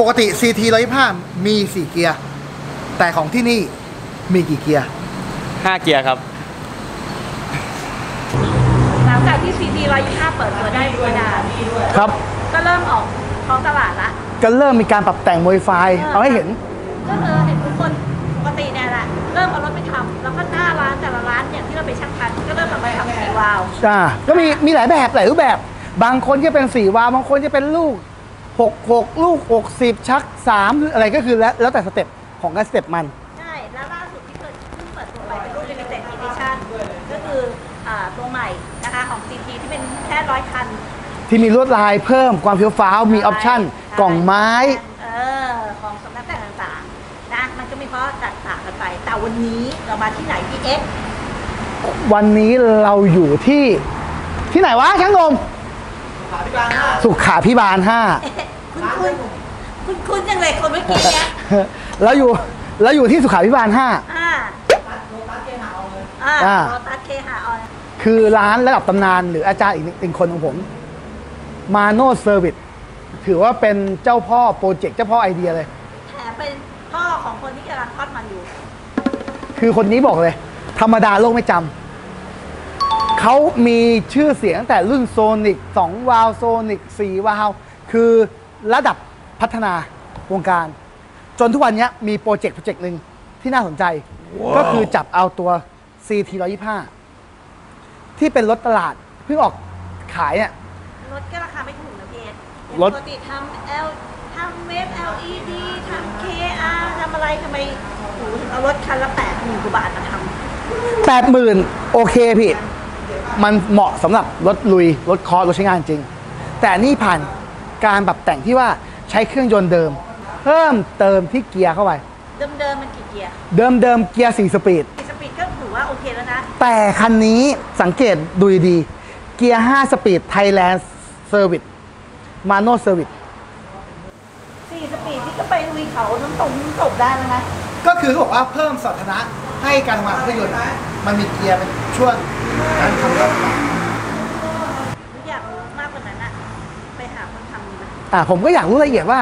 ปกติ CT 125 มี 4 เกียร์ แต่ของที่นี่มีกี่เกียร์5เกียร์ครับ หลังจากที่ CT 125 เปิดตัวได้ไม่นานครับ ก็เริ่มออกท้องตลาดละ ก็เริ่มมีการปรับแต่งโมดิฟายเอาให้เห็น ก็คือเห็นทุกคนปกติเนี่ยแหละเริ่มเอารถไปทำแล้วก็หน้าร้านแต่ละร้านอย่างที่เราไปช่างพันก็เริ่มแบบไปทำสีวาล์วอ่าก็มีมีหลายแบบหลายรูปแบบ บางคนก็เป็นสี่วาล์วบางคนจะเป็นลูก หกหกลูกหกสิบชักสามหรืออะไรก็คือแล้วแล้วแต่สเต็ปของการสเต็ปมัน ใช่ แล้วล่าสุดที่เกิดเพิ่งเปิดตัวไปเป็นรุ่น limited edition ก็คืออ่าตัวใหม่นะคะของ CT ที่เป็นแค่ร้อยคันที่มีลวดลายเพิ่มความเฟี้ยวฟ้าวมีออปชั่นใช่กล่องไม้ เออของสำนักแต่งต่างๆนะมันก็มีเพราะแตกต่างกันไป แต่วันนี้เรามาที่ไหนที่เอ็กวันนี้เราอยู่ที่ที่ไหนวะช่างนมสุขาพิบาลห้า คุณคุณคุณคุณยังเลยคนเมื่อกี้เนี้ยเราอยู่เราอยู่ที่สุขาพิบาลห้าอ่าอ่าอ่าโรตัสเคหาออนคือร้านระดับตำนานหรืออาจารย์อีกหนึ่งคนของผม มาโนเซอร์วิสถือว่าเป็นเจ้าพ่อโปรเจกต์เจ้าพ่อไอเดียเลยแถมเป็นพ่อของคนที่กำลังทอดมันอยู่ คือคนนี้บอกเลย ธรรมดาโลกไม่จำเขามีชื่อเสียงตั้งแต่รุ่นโซนิก2วาล์วโซนิก4วาล์วคือ ระดับพัฒนาวงการ จนทุกวันนี้มีโปรเจกต์โปรเจกต์หนึ่งที่น่าสนใจ ก็คือจับเอาตัว CT 125ที่เป็นรถตลาดเพิ่งออกขายเนี่ย รถก็ราคาไม่ถูกนะพี่เอสรถปกติทำ L ทำเว็บ LED ทำ KR ทำอะไรทำไมโอ้โหถึงเอารถคันละแปดหมื่นกว่าบาทมาทำแปดหมื่นโอเคพี่ มันเหมาะสำหรับรถลุย รถ cross รถใช้งานจริง แต่นี่ผ่าน การปรับแต่งที่ว่าใช้เครื่องยนต์เดิม เพิ่มเติมที่เกียร์เข้าไป เดิมๆมันกี่เกียร์เดิมเดิมๆเกียร์4 speed speed ก็ถือว่าโอเคแล้วนะ แต่คันนี้สังเกตดูดีๆเกียร์5 speed Thailand Service Mano Service สี่สปีดที่ก็ไปลุยเขาน้ำตกน้ำตกได้แล้วนะ ก็คือเขาบอกว่าเพิ่มสมรรถนะให้การทำงานของเครื่องยนต์มันมีเกียร์เป็นช่วงการทำงาน อยากรู้มากกว่านั้นอะไปหาคนทำดีไหม อ่าผมก็อยากรู้รายละเอียดว่า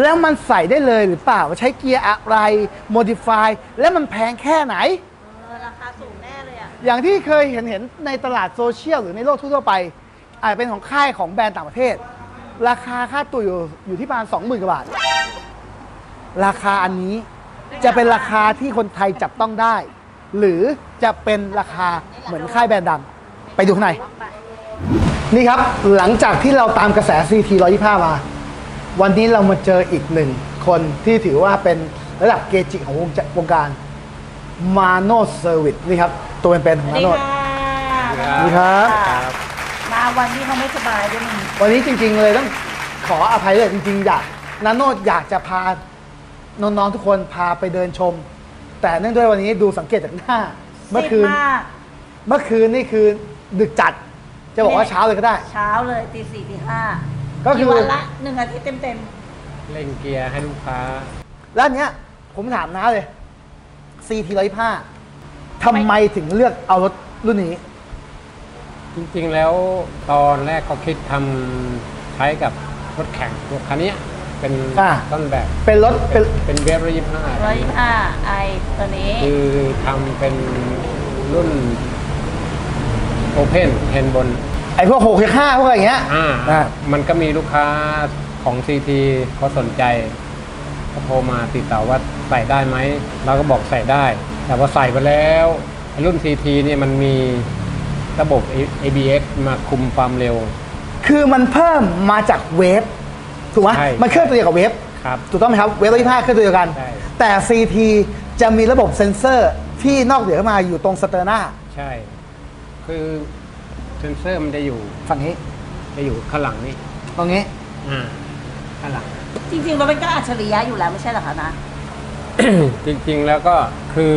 แล้วมันใส่ได้เลยหรือเปล่าว่าใช้เกียร์อะไร modify แล้วมันแพงแค่ไหน เออราคาสูงแน่เลยอะอย่างที่เคยเห็นเห็นในตลาดโซเชียลหรือในโลกทั่วๆไป อาจเป็นของค่ายของแบรนด์ต่างประเทศ ราคาค่าตัวอยู่อยู่ที่ประมาณ20,000กว่าบาท ราคาอันนี้จะเป็นราคาที่คนไทยจับต้องได้ หรือจะเป็นราคาเหมือนค่ายแบรนด์ดัง ไปดูข้างในไปนี่ครับ หลังจากที่เราตามกระแส CT 125 มา วันนี้เรามาเจออีกหนึ่งคนที่ถือว่าเป็นระดับเกจิของวงจวงการมาโนชน์เซอร์วิสนี่ครับ ตัวเป็นๆสวัมาสดีโนค่ะสวัสดีครับ มาวันที่เขาไม่สบายด้วยมึงวันนี้จริง ๆ เลยต้องขออภัยเลยจริงๆ อยากนาโนอยากจะพาน้องๆทุกคนพาไปเดินชม แต่เนื่องด้วยวันนี้ดูสังเกตจากหน้า เมื่อคืน ซีดมากเมื่อคืนนี่คือดึกจัด จะบอกว่าเช้าเลยก็ได้ เช้าเลยตีสี่ตีห้า ก็คือ วันละหนึ่งอาทิตย์เต็มเร่งเกียร์ให้ลูกค้า แล้วอันเนี้ยผมถามน้าเลย CT 125ทำไมถึงเลือกเอารถรุ่นนี้ จริงๆแล้วตอนแรกเขาคิดทำใช้กับรถแข่งรถคันเนี้ยเป็นอ่า ต้นแบบเป็นรถเป็นเป็นเวฟร้อยยี่สิบห้าๆร้อยห้าไอตัวนี้ คือทำเป็นรุ่นโอเพนเฮนบน ไอ้พวก6 5พวกอะไรอย่างเงี้ยอ่าอ่ามันก็มีลูกค้าของ CT เขาสนใจก็โทรมาติดต่อว่าใส่ได้ไหมเราก็บอกใส่ได้ แต่ว่าใส่ไปแล้วไอ้รุ่น CT เนี่ยมันมีระบบ ABS มาคุมความเร็ว คือมันเพิ่มมาจากเวฟถูกไหมใช่ มันเครื่องตัวเดียวกับเวฟครับ ถูกต้องไหมครับ เวฟร้อยห้าเครื่องตัวเดียวกัน ใช่ แต่ CT จะมีระบบเซ็นเซอร์ที่นอกเหนือมาอยู่ตรงสเตอร์หน้าใช่ คือ เซนเซอร์มันจะอยู่ฝั่งนี้ จะอยู่ข้างหลังนี่ตรงนี้ อ่าข้างหลัง จริงๆมันเป็นก็อัจฉริยะอยู่แล้วไม่ใช่เหรอคะนะ จริงๆแล้วก็คือ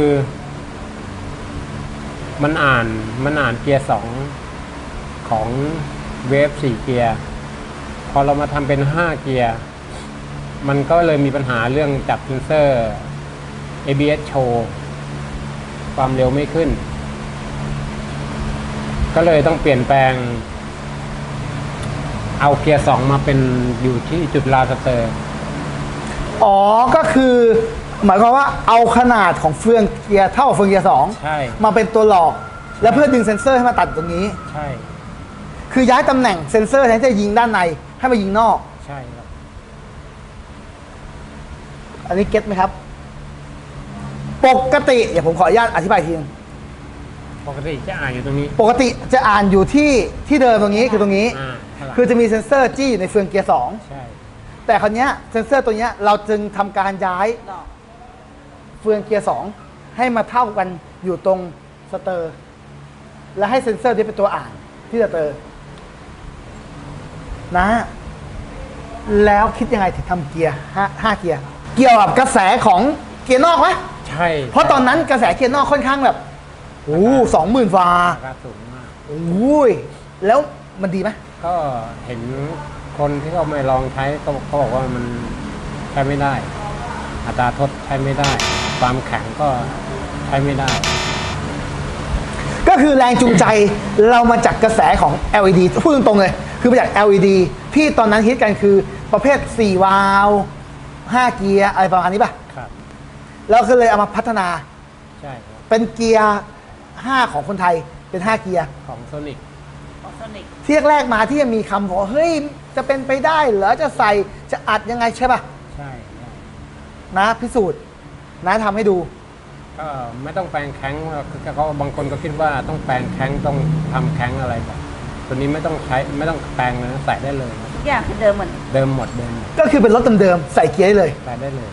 มันอ่านมันอ่านเกียร์สองของเวฟสี่เกียร์ พอเรามาทำเป็นห้าเกียร์ มันก็เลยมีปัญหาเรื่องจับเซนเซอร์ ABS โชว์ ความเร็วไม่ขึ้น ก็เลยต้องเปลี่ยนแปลง เอาเกียร์สองมาเป็นอยู่ที่จุดลาสเตอร์พอ๋อก็คือ หมายความว่าเอาขนาดของเฟืองเกียร์เท่ากับเฟืองเกียร์สองใช่ มาเป็นตัวหลอก แล้วเพื่อดึงเซนเซอร์ให้มาตัดตรงนี้ ใช่ คือย้ายตำแหน่งเซนเซอร์แทนที่จะยิงด้านใน ให้มายิงนอก ใช่ครับ อันนี้ get ไหมครับ ปกติ เดี๋ยวผมขออนุญาตอธิบายอีกทีนึง ปกติจะอ่านอยู่ตรงนี้ปกติจะอ่านอยู่ที่ที่เดิมตรงนี้คือตรงนี้ อ่าข้างหลังคือจะมีเซนเซอร์จี้อยู่ในเฟืองเกียร์สองใช่แต่คราวเนี้ยเซนเซอร์ตัวเนี้ยเราจึงทำการย้ายดอกเฟืองเกียร์สองให้มาเท่ากันอยู่ตรงสเตอร์ และให้เซนเซอร์ที่เป็นตัวอ่านที่สเตอร์นะ แล้วคิดยังไงถึงทำเกียร์ห้าห้าเกียร์เกี่ยวกับกระแสของเกียร์นอกไหม ใช่เพราะตอนนั้นกระแสเกียร์นอกค่อนข้างแบบ โอ้สองหมื่นฟาราคาสูงมากโอ้ยแล้วมันดีไหมก็เห็นคนที่เขาไม่ลองใช้ก็เขาบอกว่ามันใช้ไม่ได้ อัตราทดใช้ไม่ได้ ความแข็งก็ใช้ไม่ได้ ก็คือแรงจูงใจเรามาจากกระแสของ LED พูดตรงๆเลย คือมาจาก LED ที่ตอนนั้นฮิตกันคือประเภท 4 วาล์ว5เกียร์อะไรประมาณนี้ป่ะครับ เราก็เลยเอามาพัฒนา ใช่ครับ เป็นเกียร์ 5 ของคนไทยเป็น 5 เกียร์ ของโซนิกของโซนิกที่แรกๆมาที่จะมีคำบอกว่าเฮ้ย จะเป็นไปได้เหรอจะใส่จะอัดยังไงใช่ป่ะ ใช่ใช่นะพิสูจน์นะทำให้ดู ก็ไม่ต้องแปลงแคร้งหรอกคือเขาบางคนก็คิดว่าต้องแปลงแคร้งต้องทำแคร้งอะไรแบบตัวนี้ไม่ต้องใช้ไม่ต้องแปลงเลยนะใส่ได้เลยทุกอย่างคือเดิมเหมือนเดิมหมดเดิมหมดก็คือเป็นรถเดิมๆใส่เกียร์ได้เลย ใส่ได้เลย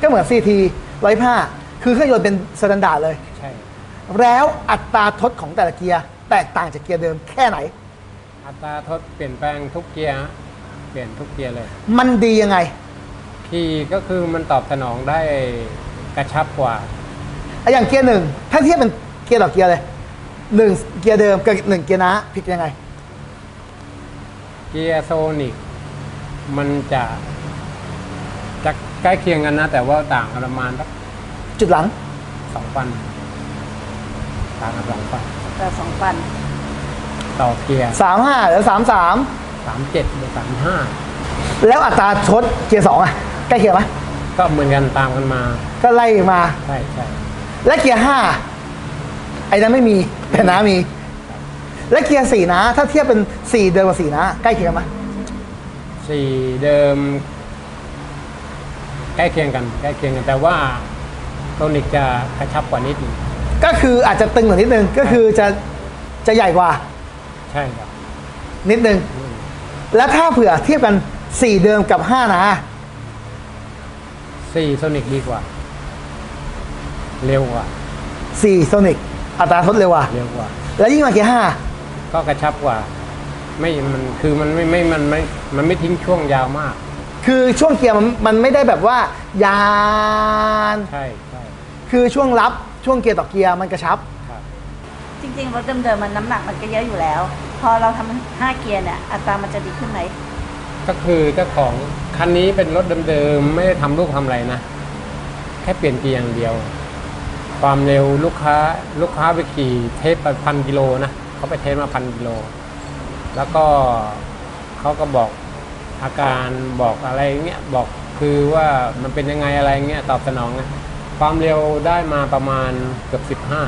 ก็เหมือน CT 105คือเครื่องยนต์เป็น standard เลย ใช่ แล้วอัตราทดของแต่ละเกียร์แตกต่างจากเกียร์เดิมแค่ไหน อัตราทดเปลี่ยนแปลงทุกเกียร์ฮะเปลี่ยนทุกเกียร์เลย มันดียังไงขี่ก็คือมันตอบสนองได้กระชับกว่า อะอย่างเกียร์หนึ่งถ้าเทียบเป็นเกียร์ต่อเกียร์เลยหนึ่งเกียร์เดิมกับหนึ่งเกียร์นะผิดยังไง เกียร์โซนิกมันจะจะใกล้เคียงกันนะ แต่ว่าต่างกันประมาณสักจุดหลัง สองปัน ต่างกันสองปันแต่สองปันต่อเกียร์35หรือสามเจ็ดหรือสามห้า33แล้วอัตราทดเกียร์สองอะใกล้เคียงไหมก็เหมือนกันตามกันมา ก็ไล่มา ใช่ใช่และเกียร์ห้าไอ้นั้นไม่มีแต่น้ามี และเกียร์สี่นะ ถ้าเทียบเป็นสี่เดิมกับสี่นะใกล้เคียงไหมสี่เดิม ใกล้เคียงกัน ใกล้เคียงกัน แต่ว่า Sonic จะกระชับกว่านิดนึง ก็คืออาจจะตึงกว่านิดนึงก็คือจะจะใหญ่กว่า ใช่ครับ นิดนึง แล้วถ้าเผื่อเทียบกันสี่เดิมกับห้านะสี่โซนิกดีกว่า เร็วกว่าสี่โซนิกอัตราทดเร็วกว่า เร็วกว่า แล้วยิ่งมาเกียร์ห้าก็กระชับกว่า ไม่มันคือมันไม่ไม่มันไม่มันไม่ทิ้งช่วงยาวมาก คือช่วงเกียร์มันมันไม่ได้แบบว่ายานใช่ใช่คือช่วงรับ ช่วงเกียร์ต่อเกียร์มันกระชับครับ จริงๆรถเดิมๆมันน้ำหนักมันก็เยอะอยู่แล้ว พอเราทำห้าเกียร์เนี่ยอัตรามันจะดีขึ้นไหมก็คือเจ้าของคันนี้เป็นรถเดิมๆไม่ได้ทำลูกทำอะไรนะ แค่เปลี่ยนเกียร์อย่างเดียว ความเร็วลูกค้าลูกค้าไปขี่ test ไปพันกิโลนะเขาไป test มาพันกิโล แล้วก็เขาก็บอกอาการบอกอะไรเงี้ยบอกคือว่ามันเป็นยังไงอะไรเงี้ยตอบสนองนะ ความเร็วได้มาประมาณเกือบสิบห้า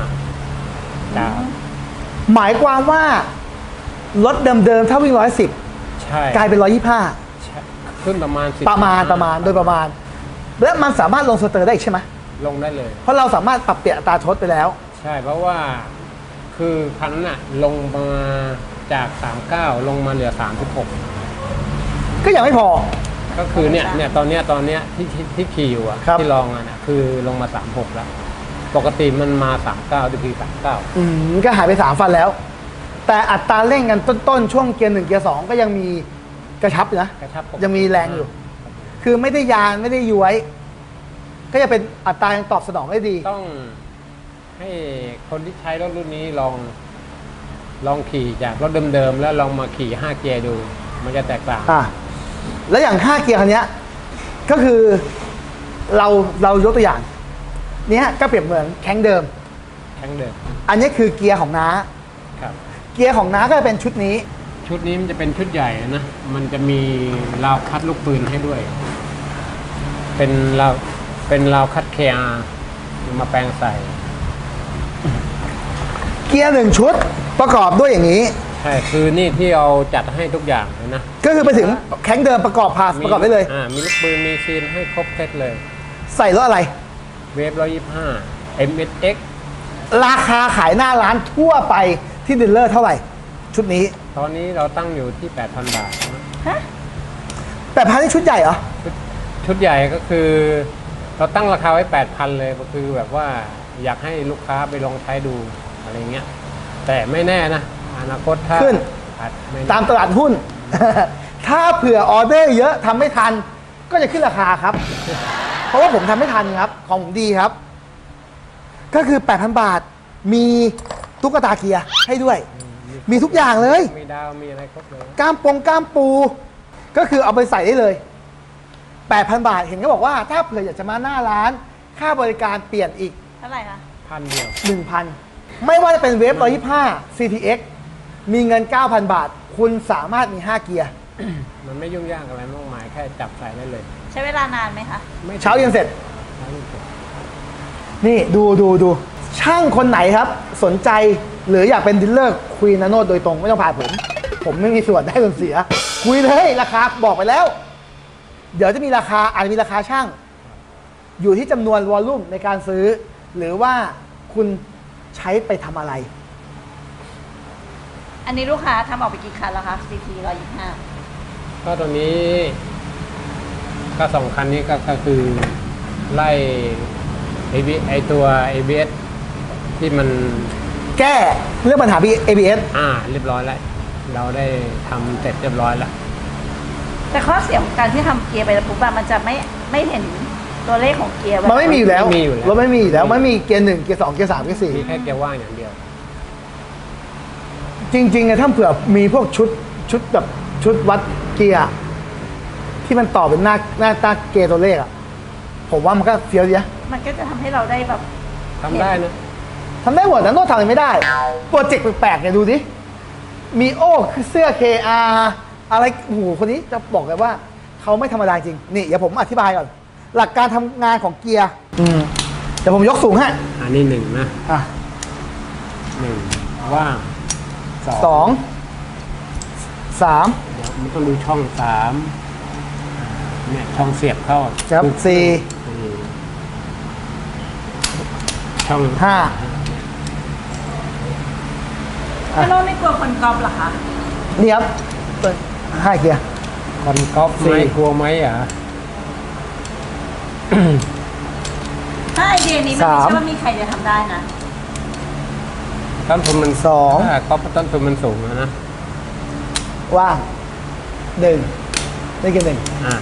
จากหมายความว่า รถเดิมๆถ้าวิ่งร้อยสิบใช่ กลายเป็นร้อยยี่ห้าใช่ขึ้นประมาณ 10 ประมาณประมาณโดยประมาณ และมันสามารถลงสเตอร์ได้อีกใช่ไหมลงได้เลย เพราะเราสามารถปรับเปลี่ยนอัตราทดไปแล้ว ใช่เพราะว่าคือคันนั้นน่ะลงมาจาก 39 ลงมาเหลือ 36 ก็ยังไม่พอ ก็คือเนี่ยเนี่ยตอนเนี้ยตอนเนี้ยที่ที่ที่ขี่อยู่อะครับ ที่ลองอะนะคือลงมา36แล้ว ปกติมันมา39ที่คือ39อืมก็หายไปสามฟันแล้ว แต่อัตราเร่งกันต้นๆช่วงเกียร์หนึ่งเกียร์สองก็ยังมีกระชับอยู่นะ กระชับปกติยังมีแรงอยู่ คือไม่ได้ยานไม่ได้ย้วย ก็จะเป็นอัตรายังตอบสนองได้ดี ต้องให้คนที่ใช้รถรุ่นนี้ลอง ลองขี่จากรถเดิมๆแล้วลองมาขี่5เกียร์ดู มันจะแตกต่าง อะ แล้วอย่างห้าเกียร์คันเนี้ยก็คือเราเรายกตัวอย่างเนี้ยก็เปรียบเหมือนแข้งเดิมทั้งเดิม อันนี้คือเกียร์ของน้าครับ เกียร์ของน้าก็จะเป็นชุดนี้ ชุดนี้มันจะเป็นชุดใหญ่นะ มันจะมีเราคัดลูกปืนให้ด้วย เป็นเราเป็นเราคัดเคอามาแปลงใส่ เกียร์หนึ่งชุดประกอบด้วยอย่างนี้ ใช่คือนี่ที่เราจัดให้ทุกอย่างเลยนะก็คือไปถึงแคร้งเดิมประกอบพาสประกอบได้เลย อ่ามีลูกปืนมีซีลให้ครบเซตเลย ใส่รถอะไร Wave ร้อยยี่ห้า MSX ราคาขายหน้าร้านทั่วไปที่ dealer เท่าไหร่ ชุดนี้ ตอนนี้เราตั้งอยู่ที่ 8,000 บาทนะฮะแต่พันนี่ชุดใหญ่เหรอชุดชุดใหญ่ก็คือ เราตั้งราคาไว้ 8,000 เลยก็คือแบบว่าอยากให้ลูกค้าไปลองใช้ดูอะไรเงี้ย แต่ไม่แน่นะอ นาคตถ้าขึ้นอาจไม่ตามตลาดหุ้น ถ้าเผื่อออเดอร์เยอะทำไม่ทัน ก็จะขึ้นราคาครับ เพราะว่าผมทำไม่ทันครับ ของผมดีครับ ก็คือ 8,000 บาท มีตุ๊กตาเกียร์ให้ด้วย มีทุกอย่างเลย มีดาวมีอะไรครบเลยกล้ามปงกล้ามปู ก็คือเอาไปใส่ได้เลย 8,000 บาทเห็นเขาบอกว่า ถ้าเผื่ออยากจะมาหน้าร้าน ค่าบริการเปลี่ยนอีก เท่าไหร่คะ พันเดียว 1,000 ไม่ว่าจะเป็นเวฟ125 CTX มีเงิน 9,000 บาท คุณสามารถมี 5 เกียร์ มันไม่ยุ่งยากอะไรมากมายแค่จับใส่ได้เลยใช้เวลานานไหมคะ ไม่เช้าเย็นเสร็จ เช้าเย็นเสร็จนี่ดูดูดู ช่างคนไหนครับ สนใจหรืออยากเป็นดีลเลอร์คุยนาโนดโดยตรงไม่ต้องผ่านผม ผมไม่มีส่วนได้ส่วนเสีย คุยเลยราคาบอกไปแล้ว เดี๋ยวจะมีราคาอาจจะมีราคาช่าง อยู่ที่จำนวนวอลลุ่มในการซื้อ หรือว่าคุณใช้ไปทำอะไร อันนี้ลูกค้าทำออกไปกี่คันแล้วคะ CT ร้อยยี่ห้าก็ตอนนี้ ก็สองคันนี้ก็ก็คือไล่ AB ไอตัว ABS ที่มันแก้เรื่องปัญหา ABS อ่าเรียบร้อยแล้ว เราได้ทำเสร็จเรียบร้อยแล้ว แต่ข้อเสียของการที่ทำเกียร์ไปแล้วปุ๊บอะมันจะไม่ไม่เห็นตัวเลขของเกียร์มันไม่มีอยู่แล้วไม่มีอยู่แล้ว รถไม่มีอยู่แล้วไม่มีเกียร์หนึ่งเกียร์สองเกียร์สามเกียร์สี่มีแค่เกียร์ว่างอย่างเดียว จริงๆอะถ้าเผื่อมีพวกชุดชุดแบบชุดวัดเกียร์อะที่มันต่อเป็นหน้าหน้าตาเกียร์ตัวเลขอะผมว่ามันก็เฟี้ยวดีนะมันก็จะทำให้เราได้แบบ ทำได้นะทำได้หมดนะโน้ตทำอะไรไม่ได้โปรเจกต์แปลกๆเนี่ยดูดิมีโอ้คือเสื้อ KR อะไรโอ้โหคนนี้จะบอกเลยว่าเขาไม่ธรรมดาจริงนี่เดี๋ยวผมอธิบายก่อน หลักการทำงานของเกียร์อืมเดี๋ยวผมยกสูงให้อันนี้หนึ่งนะอะ หนึ่งว่าง สองสองสาม เดี๋ยวมันต้องดูช่องสามเนี่ยช่องเสียบเข้าครับปุ๊สี่สี่ช่องห้าอะถ้าโน้ตไม่กลัวคนกอบเหรอคะนี่ครับเปิดห้าเกียร์ คอนกอล์ฟสี่ไหมกลัวไหมอะถ้าไอเดียนี้มันไม่ใช่ว่ามีใครจะทำได้นะ ต้นทุนมันสองถ้ากอล์ฟต้นทุนมันสูงนะนะว่างหนึ่งนี่เกียร์หนึ่งอ่า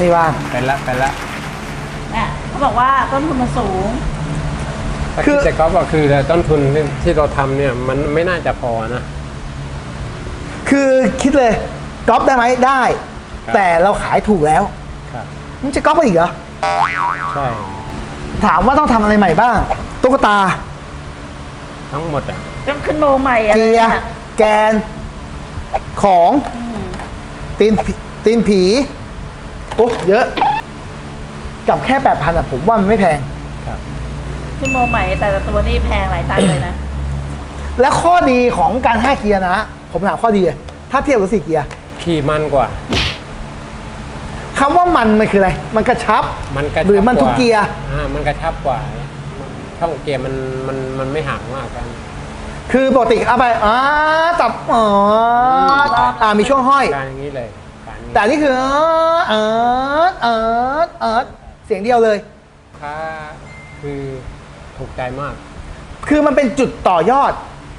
นี่ว่างไปละไปละเนี่ยเขาบอกว่าต้นทุนมันสูงถ้าคือคิดแต่กอล์ฟก็คือต้นทุนที่ที่เราทำเนี่ย มันไม่น่าจะพอนะ คือคิดเลยก๊อปได้ไหมได้ครับแต่เราขายถูกแล้วครับมันจะก๊อปไปอีกเหรอใช่ถามว่าต้องทำอะไรใหม่บ้างตุ๊กตา ทั้งหมดอะต้องขึ้นโมใหม่อะไรเกียเนี่ร์ยแกน ของอืมตีนผีตีนผีโอ้เยอะกับแค่แปดพันอะผมว่ามันไม่แพงครับขึ้นโมใหม่แต่ละตัวนี่แพงหลายตังค์เลยนะ และข้อดีของการห้าเกียร์นะ ผมถามข้อดีเลยถ้าเทียบกับสี่เกียร์ขี่มันกว่า คำว่ามันมันคืออะไร มันกระชับมันกระชับหรือมันทุกว่าเกียร์ อ่ามันกระชับกว่า ช่องเกียร์มันมันมันไม่ห่างมากกัน คือปกติเอาไปอ่าตับอ๋ออ่ามีช่วงห้อย การอย่างนี้เลยการนี้แต่อันนี่คือเออเออเออเสียงเดียวเลย ลูกค้าคือถูกใจมาก คือมันเป็นจุดต่อยอด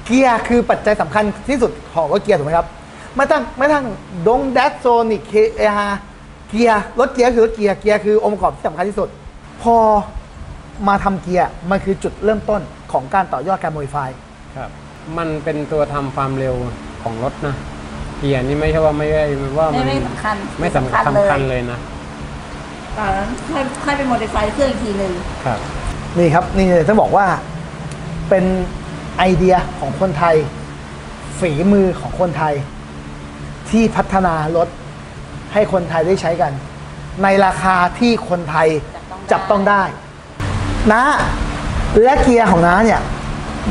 เกียร์คือปัจจัยสำคัญที่สุดของรถเกียร์ถูกไหมครับไม่ตั้งไม่ตั้งดงแดดโซนิกเคเเกียร์รถเกียร์คือรถเกียร์เกียร์คือองค์ประกอบที่สำคัญที่สุด พอ มาทำเกียร์มันคือจุดเริ่มต้นของการต่อยอดการโมดิฟาย ครับ มันเป็นตัวทำความเร็วของรถนะเกียร์นี่ไม่ใช่ว่าไม่ได้ว่ามันไม่ไม่สำคัญไม่สำคัญสำคัญเลยสำคัญเลยนะตอนนั้นค่อยค่อยไปโมดิฟายเครื่องอีกทีหนึ่งครับ นี่ครับ นี่เลยต้องบอกว่าเป็นไอเดียของคนไทย ฝีมือของคนไทย ที่พัฒนารถให้คนไทยได้ใช้กัน ในราคาที่คนไทยจับต้องได้ นะและเกียร์ของน้าเนี่ย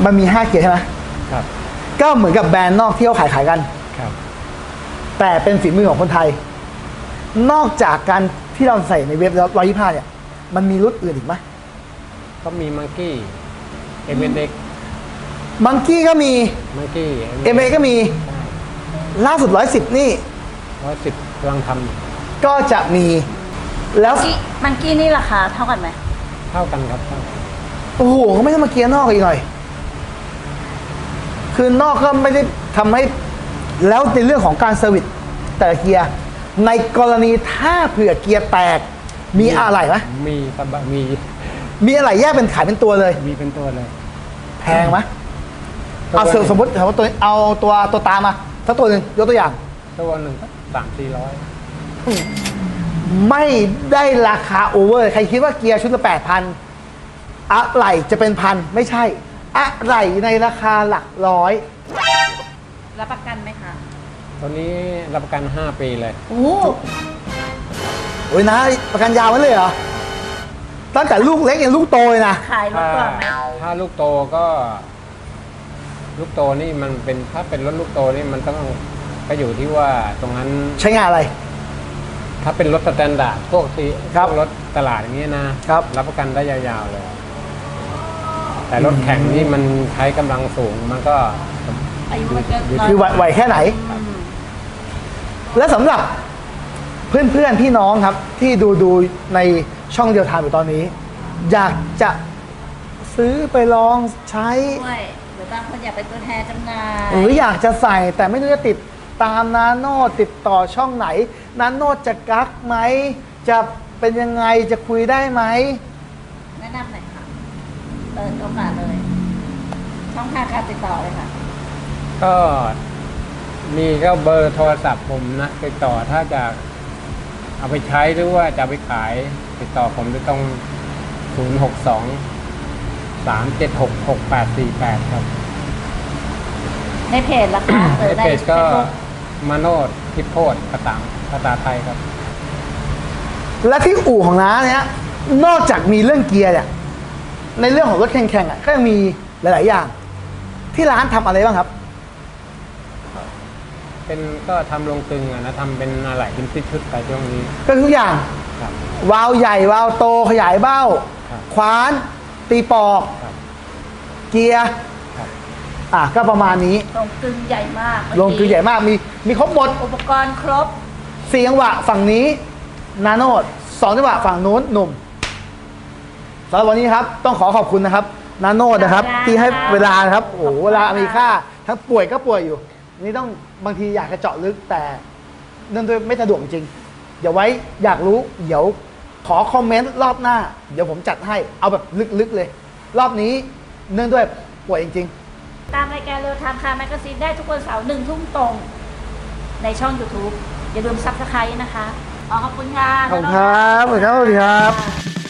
มันมี5เกียร์ใช่ไหมครับ ก็เหมือนกับแบรนด์นอกที่เขาขายขายกัน ครับ แต่เป็นฝีมือของคนไทย นอกจากการที่เราใส่ในเว็บร้อยยี่ห้าเนี่ย มันมีรุ่นอื่นอีกไหมก็มีมังกี้เอ็มเอ็กมังกี้ก็มีมังกี้เอ็มเอก็มี ล่าสุดร้อยสิบนี่ร้อยสิบกำลังทก็จะมี แล้วที่มังกี้นี่ราคาเท่ากันไหมำ เท่ากันครับเท่ากันโอ้โหเขาไม่ได้มาเกียร์นอกอีกหน่อย คือนอกก็ไม่ได้ทำให้แล้วในเรื่องของการ service แต่ละเกียร์ในกรณีถ้าเผื่อเกียร์แตก มีอะไรไหมมีสบะมี มีอะไรแยกเป็นขายเป็นตัวเลย มีเป็นตัวเลย แพงไหมเอาสมมติสมมติตัวเอาตัวตัวตามมาสักตัวหนึ่งยกตัวอย่างตัวหนึ่งก็สามสี่ร้อย ไม่ได้ราคา over ใครคิดว่าเกียร์ชุดละแปดพันอะไรจะเป็นพันไม่ใช่ อะไรในราคาหลักร้อย รับประกันไหมคะตัวนี้รับประกัน 5 ปีเลย โอ้โอ้ยนะประกันยาวไว้เลยเหรอ ตั้งแต่ลูกเล็กยันลูกโตเลยนะ ขายรถถ้าก่อนไหมถ้าลูกโตก็ ลูกโตนี่มันเป็นถ้าเป็นรถลูกโตนี่มันต้องก็อยู่ที่ว่าตรงนั้นใช้งานอะไร ถ้าเป็นรถ standard พวกที่ครับพวกรถตลาดอย่างเงี้ยนะครับ รับประกันได้ยาวๆเลย แต่รถแข่งนี่มันใช้กำลังสูงมันก็อายุมันก็อยู่น้อยคือไหวไหวแค่ไหน อืมและสำหรับเพื่อนๆพี่น้องครับ ที่ดูดูในช่องเดียวทามอยู่ตอนนี้ อยากจะซื้อไปลองใช้ ด้วยหรือบางคนอยากเป็นตัวแทนจำหน่ายหรืออยากจะใส่แต่ไม่รู้จะติดตามนาโนดติดต่อช่องไหน นาโนดจะกักไหม จะเป็นยังไงจะคุยได้ไหม แนะนำหน่อยค่ะเปิดโอกาสเลย ช่องทางการติดต่อเลยค่ะ ก็มีก็เบอร์โทรศัพท์ผมนะติดต่อถ้าจะเอาไปใช้หรือว่าจะเอาไปขาย ติดต่อผมจะต้อง 0 6 2 3 7 6 6 8 4 8 ครับ ในเพจละคะหในรือในเพจก็ Facebook มาโนดทิพโพดภาษา ภาษาไทยครับ และที่อู่ของน้าเนี้ยนอกจากมีเรื่องเกียร์เนี่ยในเรื่องของรถแข่งๆอะก็ยังมีหลาย ๆ อย่าง ที่ร้านทำอะไรบ้างครับ เป็นก็ทำลงกลึงอะนะทำเป็นอะไรเป็นชุดๆไปช่วงนี้ก็ทุกอย่าง ครับ วาล์วใหญ่ วาล์วโตขยายเบ้า ครับคว้าน ตีปอก ครับ เกียร์ครับ อะก็ประมาณนี้ ลงกลึงใหญ่มากเมื่ลงคือใหญ่มากมีมีครบหมด อุปกรณ์ครบ สี่จังหวะฝั่งนี้นาโนดสองจังหวะฝั่งนู้นหนุ่มสำหรับวันนี้ครับต้องขอขอบคุณนะครับนาโนดนะครับขอบคุณค่ะที่ให้เวลานะครับโอ้โหขอบคุณเวลาค่ะมีค่าทั้งป่วยก็ป่วยอยู่ นี่ต้องบางทีอยากจะเจาะลึกแต่เนื่องด้วยไม่สะดวกจริงเดี๋ยวไว้อยากรู้เดี๋ยวขอ comment รอบหน้า เดี๋ยวผมจัดให้เอาแบบลึกๆเลย รอบนี้เนื่องด้วยป่วยจริงตามรายการ Real Time Car Magazine ได้ทุกวันเสาร์หนึ่งทุ่มตรง ในช่อง YouTube อย่าลืม subscribe นะคะขอขอบคุณค่ะขอบคุณครับขอบคุณครับสวัสดีครับ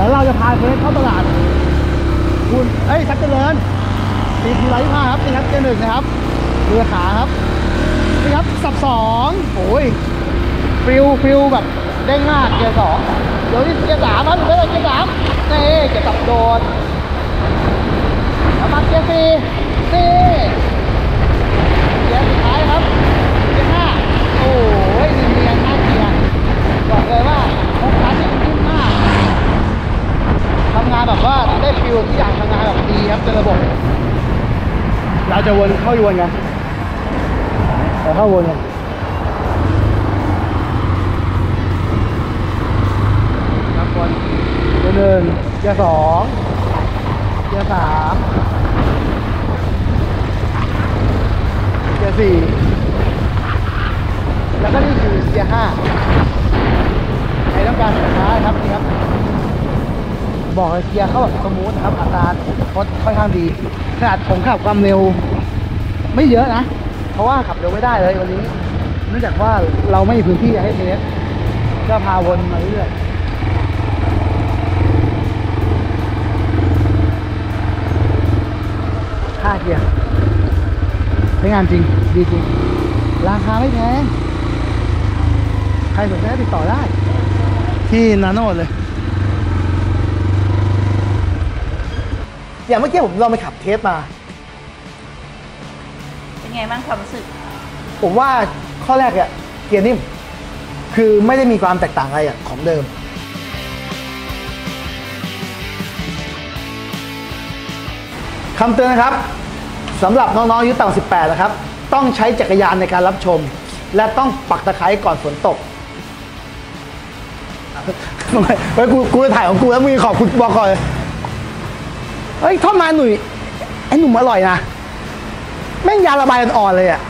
ดี๋ยวเราจะพาเฟสเข้าตลาด คุณเอ้ยทักเจริญปีทีไรที่ห้าครับนี่ครับเกียร์หนึ่งนะครับเรือขาครับนี่ครับสับสองโอ้ยฟิวฟิวแบบเด้งมากเกียร์สองเดี๋ยวนี่เกียร์สามครับเดี๋ยวเกียร์สามนี่เกียร์สับโดดแล้วมาเกียร์สี่นี่เกียร์สุดท้ายครับเกียร์ห้าโอ้ยเนียนๆน่าเกียร์บอกเลยว่าพกพาที่ขึ้นมาก ทำำงานแบบว่าได้ฟิลทุกอย่างทำงานแบบดีครับเป็นระบบ เรา จะวนเข้าวนกันเดี๋ยวเข้าวนกันครับวนเกียหนึ่งเกียสองเกียสามเกียสี่แล้วก็นี่คือเกียร์ห้าใครต้องการช้าครับนี่ครับ บอกเลยเกียร์เขาแบบสมูทนะครับอัตรารถค่อนข้างดี ขนาดผมขับความเร็ว ไม่เยอะนะ เพราะว่าขับเร็วไม่ได้เลยวันนี้ เนื่องจากว่าเราไม่มีพื้นที่ให้เทสก็พาวนมาเรื่อยๆห้าเกียร์ใช้งานจริง ดีจริง ราคาไม่แพง ใครสนใจก็ติดต่อได้ ที่นาโนเลย อย่างเมื่อกี้ผมลองไปขับเทสมาเป็น ไงบ้างความรู้สึก ผมว่าข้อแรกอะเกียร์นิ่ม คือไม่ได้มีความแตกต่างอะไรของเดิมคำเตือนนะครับสำหรับน้องๆอายุต่ำ18 นะครับ ต้องใช้จักรยานในการรับชม และต้องปักตะไคร้ก่อนฝนตกไมเฮ้ยกูกูจะถ่ายของกูแล้วมึงขอบคุณบอกก่อนเลยเฮ้ยทอดมาหนุ่ยไอ้หนุ่มอร่อยนะ แม่งยาระบายอ่อนๆเลยอะ